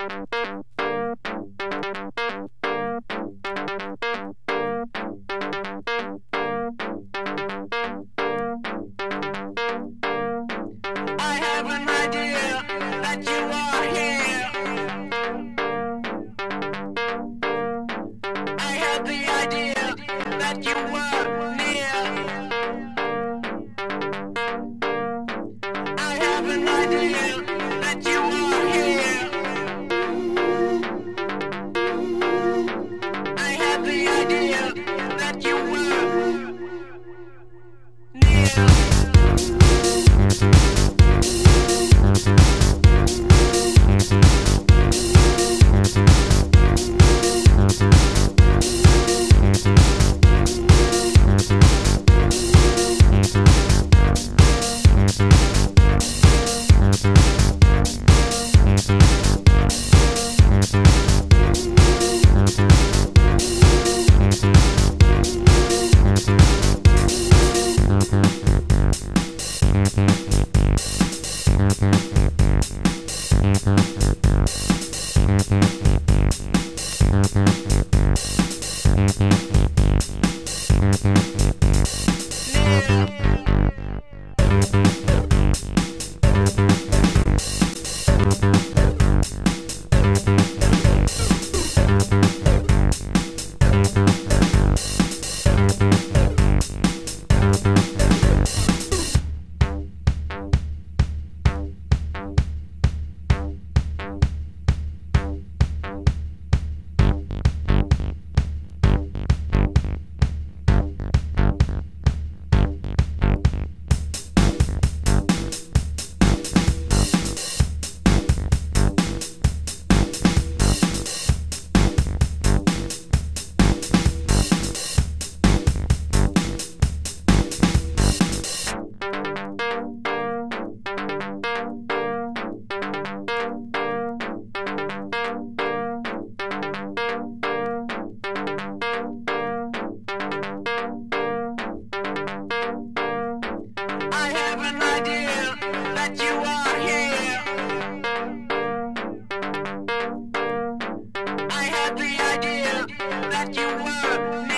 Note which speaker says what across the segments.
Speaker 1: I have an idea that you are here. Idea the idea that you were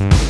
Speaker 1: Mm-hmm.